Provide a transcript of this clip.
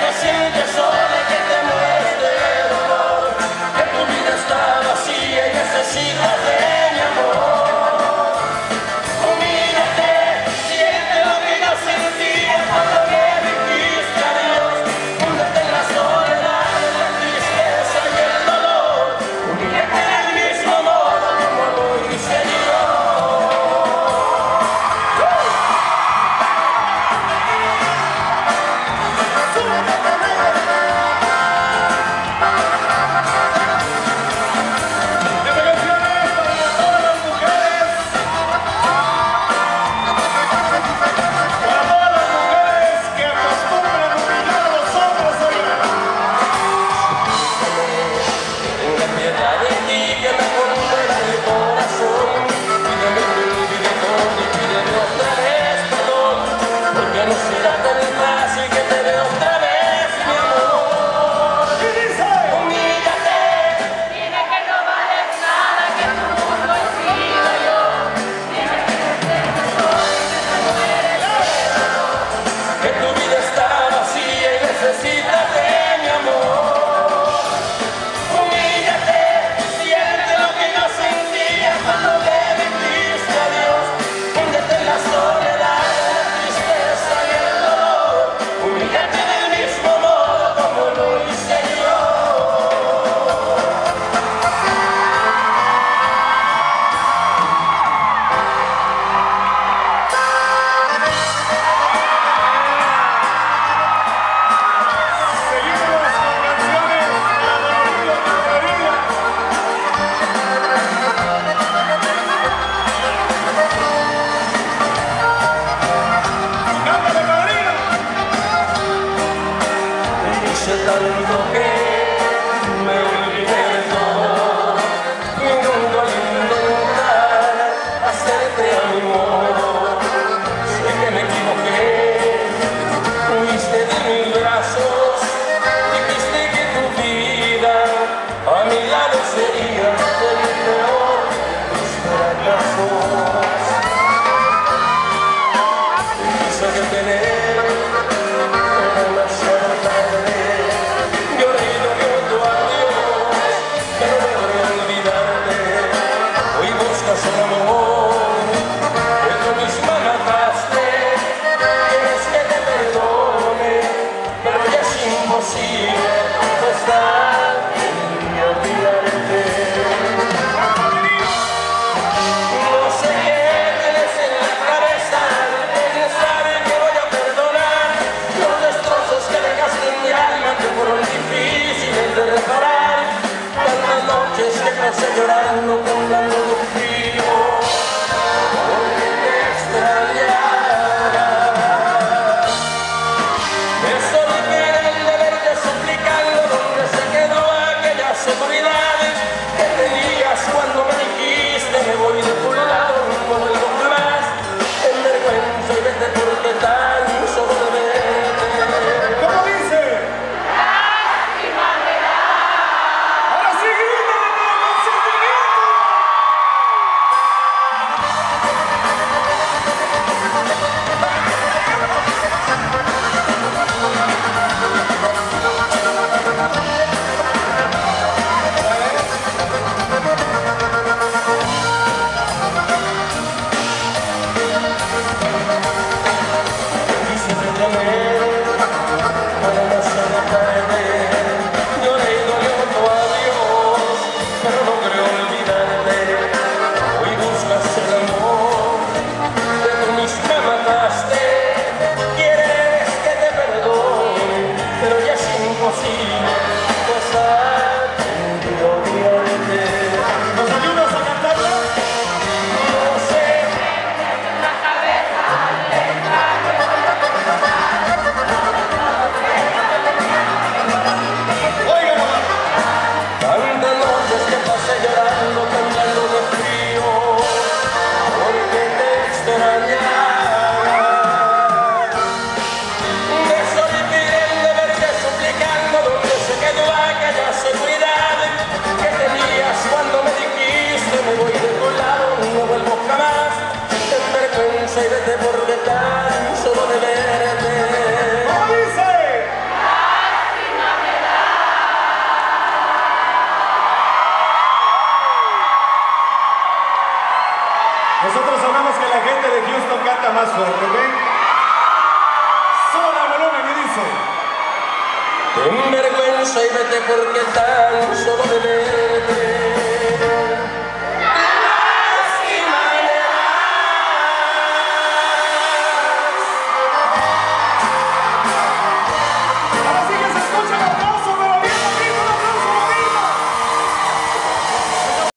demasiado tarde Yeah. Más fuerte. Sube el volumen y dice. Ten vergüenza y vete porque tan solo de verte.